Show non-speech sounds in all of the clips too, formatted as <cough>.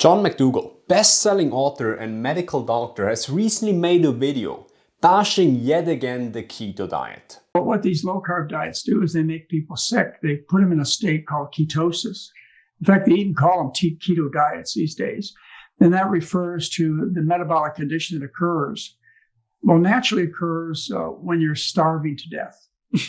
John McDougall, best-selling author and medical doctor, has recently made a video bashing yet again the keto diet. But what these low carb diets do is they make people sick. They put them in a state called ketosis. In fact, they even call them keto diets these days. And that refers to the metabolic condition that occurs. Well, naturally occurs uh, when you're starving to death. <laughs>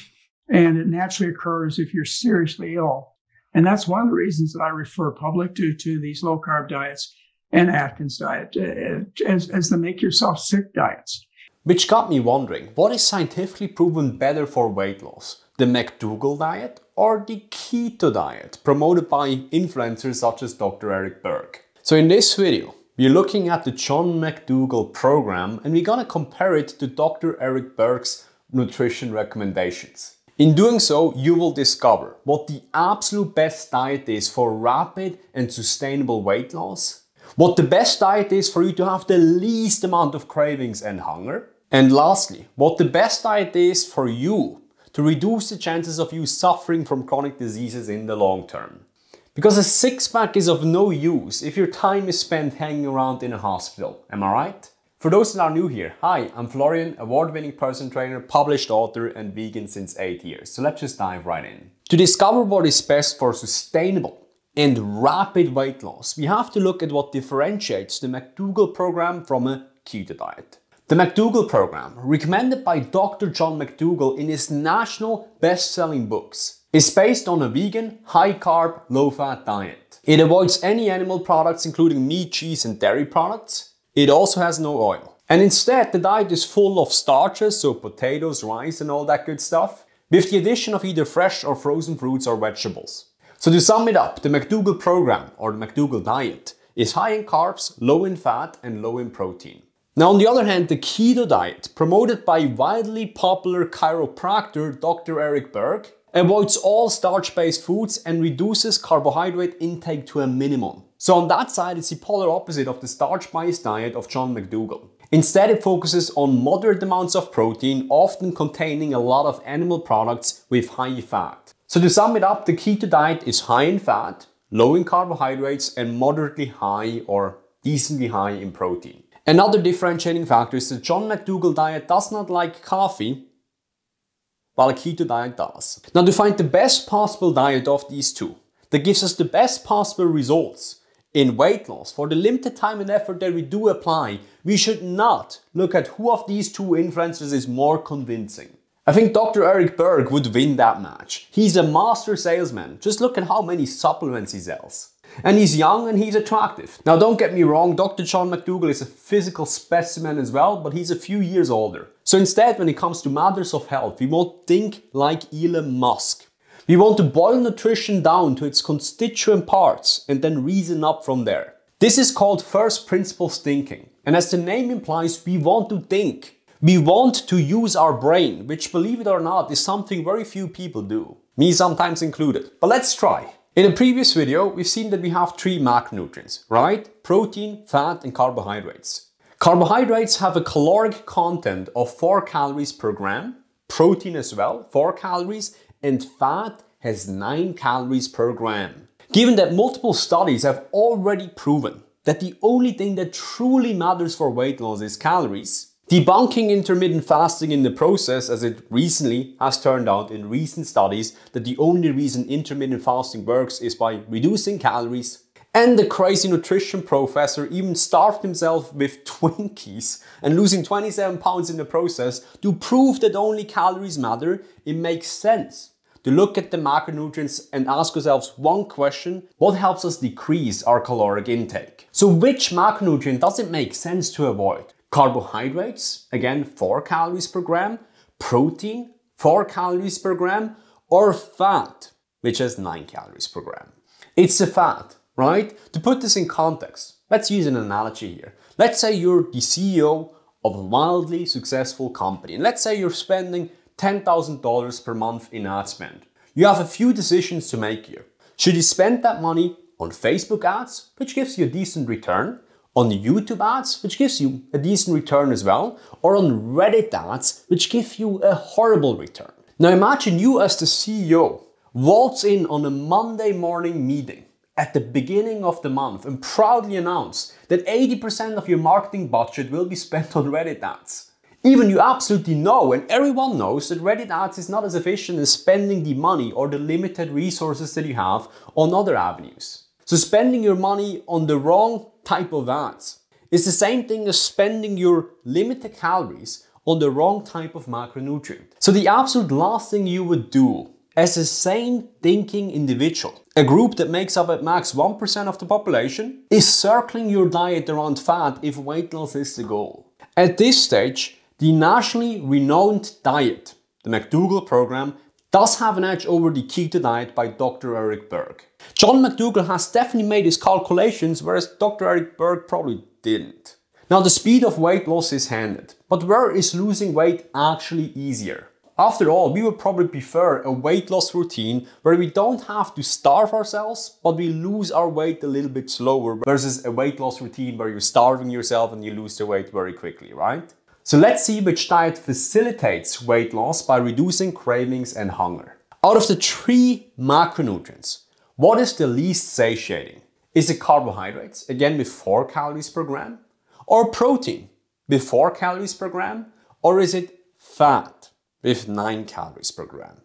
and it naturally occurs if you're seriously ill and that's one of the reasons that I refer public to, to these low carb diets and Atkins diet uh, as, as the make yourself sick diets. Which got me wondering, what is scientifically proven better for weight loss? The McDougall diet or the keto diet promoted by influencers such as Dr. Eric Berg? So in this video, we're looking at the John McDougall program and we're gonna compare it to Dr. Eric Berg's nutrition recommendations. In doing so, you will discover what the absolute best diet is for rapid and sustainable weight loss, what the best diet is for you to have the least amount of cravings and hunger, and lastly, what the best diet is for you to reduce the chances of you suffering from chronic diseases in the long term. Because a six pack is of no use if your time is spent hanging around in a hospital, am I right? For those that are new here, hi, I'm Florian, award-winning personal trainer, published author and vegan since 8 years. So let's just dive right in. To discover what is best for sustainable and rapid weight loss, we have to look at what differentiates the McDougall program from a keto diet. The McDougall program, recommended by Dr. John McDougall in his national best-selling books, is based on a vegan, high-carb, low-fat diet. It avoids any animal products including meat, cheese and dairy products, it also has no oil. And instead, the diet is full of starches, so potatoes, rice and all that good stuff, with the addition of either fresh or frozen fruits or vegetables. So to sum it up, the McDougall program, or the McDougall diet, is high in carbs, low in fat and low in protein. Now on the other hand, the keto diet, promoted by widely popular chiropractor Dr. Eric Berg, avoids all starch-based foods and reduces carbohydrate intake to a minimum. So on that side, it's the polar opposite of the starch-based diet of John McDougall. Instead, it focuses on moderate amounts of protein, often containing a lot of animal products with high fat. So to sum it up, the keto diet is high in fat, low in carbohydrates, and moderately high or decently high in protein. Another differentiating factor is that John McDougall diet does not like coffee, while a keto diet does. Now to find the best possible diet of these two, that gives us the best possible results, in weight loss, for the limited time and effort that we do apply, we should not look at who of these two influencers is more convincing. I think Dr. Eric Berg would win that match. He's a master salesman. Just look at how many supplements he sells. And he's young and he's attractive. Now don't get me wrong, Dr. John McDougall is a physical specimen as well, but he's a few years older. So instead, when it comes to matters of health, we won't think like Elon Musk. We want to boil nutrition down to its constituent parts and then reason up from there. This is called first principles thinking. And as the name implies, we want to think. We want to use our brain, which believe it or not is something very few people do. Me sometimes included. But let's try. In a previous video, we've seen that we have three macronutrients, right? Protein, fat and carbohydrates. Carbohydrates have a caloric content of 4 calories per gram, protein as well, 4 calories, and fat has 9 calories per gram. Given that multiple studies have already proven that the only thing that truly matters for weight loss is calories, debunking intermittent fasting in the process as it recently has turned out in recent studies that the only reason intermittent fasting works is by reducing calories. And the crazy nutrition professor even starved himself with <laughs> Twinkies and losing 27 pounds in the process to prove that only calories matter, it makes sense to look at the macronutrients and ask ourselves one question, what helps us decrease our caloric intake? So which macronutrient does it make sense to avoid? Carbohydrates, again 4 calories per gram, protein, 4 calories per gram, or fat, which has 9 calories per gram. It's the fat, right? To put this in context, let's use an analogy here. Let's say you're the CEO of a wildly successful company, and let's say you're spending $10,000 per month in ad spend. You have a few decisions to make here. Should you spend that money on Facebook ads, which gives you a decent return, on YouTube ads, which gives you a decent return as well, or on Reddit ads, which give you a horrible return. Now imagine you as the CEO waltz in on a Monday morning meeting at the beginning of the month and proudly announce that 80% of your marketing budget will be spent on Reddit ads. Even you absolutely know and everyone knows that Reddit ads is not as efficient as spending the money or the limited resources that you have on other avenues. So spending your money on the wrong type of ads is the same thing as spending your limited calories on the wrong type of macronutrient. So the absolute last thing you would do as a sane thinking individual, a group that makes up at max 1% of the population, is circling your diet around fat if weight loss is the goal. At this stage, the nationally renowned diet, the McDougall program, does have an edge over the keto diet by Dr. Eric Berg. John McDougall has definitely made his calculations, whereas Dr. Eric Berg probably didn't. Now the speed of weight loss is handed, but where is losing weight actually easier? After all, we would probably prefer a weight loss routine where we don't have to starve ourselves, but we lose our weight a little bit slower versus a weight loss routine where you're starving yourself and you lose the weight very quickly, right? So let's see which diet facilitates weight loss by reducing cravings and hunger. Out of the three macronutrients, what is the least satiating? Is it carbohydrates, again with 4 calories per gram? Or protein, with 4 calories per gram? Or is it fat, with 9 calories per gram?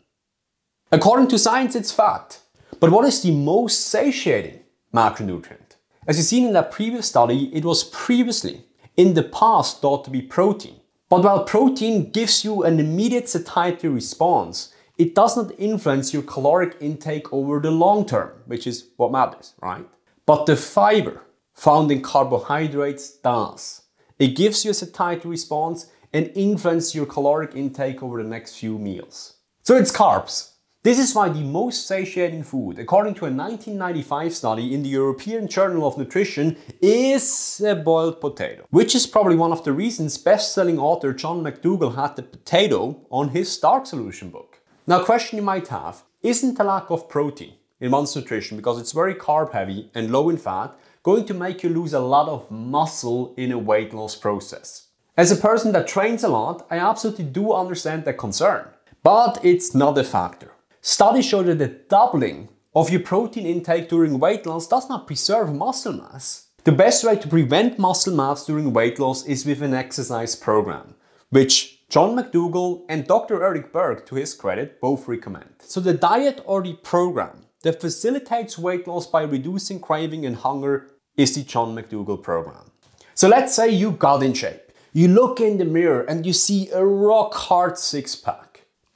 According to science, it's fat. But what is the most satiating macronutrient? As you've seen in that previous study, it was previously in the past thought to be protein. But while protein gives you an immediate satiety response, it does not influence your caloric intake over the long term, which is what matters, right? But the fiber found in carbohydrates does. It gives you a satiety response and influences your caloric intake over the next few meals. So it's carbs. This is why the most satiating food, according to a 1995 study in the European Journal of Nutrition, is a boiled potato. Which is probably one of the reasons best-selling author John McDougall had the potato on his Starch Solution book. Now question you might have, isn't the lack of protein in one's nutrition, because it's very carb heavy and low in fat, going to make you lose a lot of muscle in a weight loss process? As a person that trains a lot, I absolutely do understand that concern, but it's not a factor. Studies show that the doubling of your protein intake during weight loss does not preserve muscle mass. The best way to prevent muscle mass during weight loss is with an exercise program, which John McDougall and Dr. Eric Berg, to his credit, both recommend. So the diet or the program that facilitates weight loss by reducing craving and hunger is the John McDougall program. So let's say you got in shape. You look in the mirror and you see a rock hard six pack.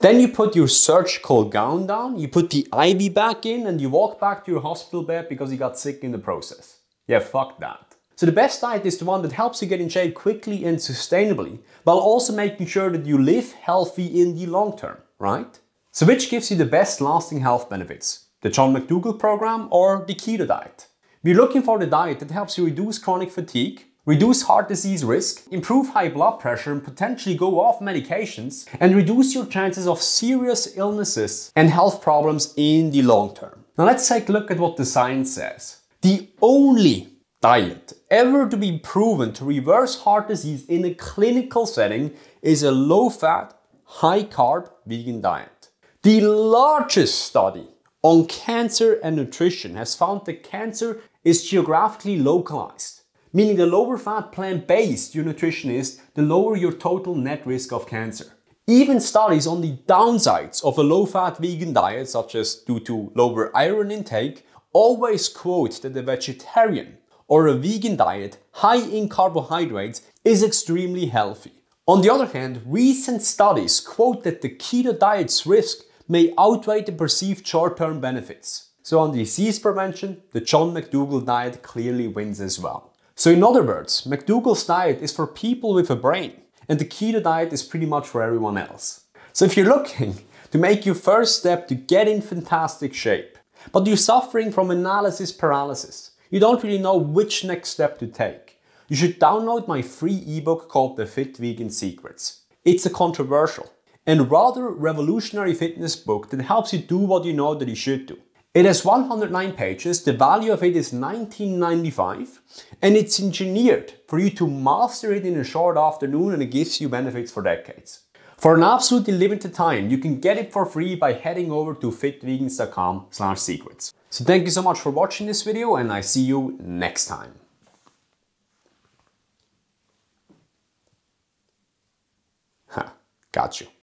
Then you put your surgical gown down, you put the IV back in, and you walk back to your hospital bed because you got sick in the process. Yeah, fuck that. So the best diet is the one that helps you get in shape quickly and sustainably, while also making sure that you live healthy in the long term, right? So which gives you the best lasting health benefits? The John McDougall program or the keto diet? We're looking for the diet that helps you reduce chronic fatigue, reduce heart disease risk, improve high blood pressure and potentially go off medications, and reduce your chances of serious illnesses and health problems in the long term. Now let's take a look at what the science says. The only diet ever to be proven to reverse heart disease in a clinical setting is a low-fat, high-carb vegan diet. The largest study on cancer and nutrition has found that cancer is geographically localized meaning the lower fat plant-based your nutrition is, the lower your total net risk of cancer. Even studies on the downsides of a low-fat vegan diet, such as due to lower iron intake, always quote that a vegetarian or a vegan diet high in carbohydrates is extremely healthy. On the other hand, recent studies quote that the keto diet's risk may outweigh the perceived short-term benefits. So on disease prevention, the John McDougall diet clearly wins as well. So in other words, McDougall's diet is for people with a brain and the keto diet is pretty much for everyone else. So if you're looking to make your first step to get in fantastic shape, but you're suffering from analysis paralysis, you don't really know which next step to take, you should download my free ebook called The Fit Vegan Secrets. It's a controversial and rather revolutionary fitness book that helps you do what you know that you should do. It has 109 pages, the value of it is 1995 and it's engineered for you to master it in a short afternoon and it gives you benefits for decades. For an absolutely limited time, you can get it for free by heading over to fitvegans.com secrets. So thank you so much for watching this video and I see you next time. Ha, <laughs> got you.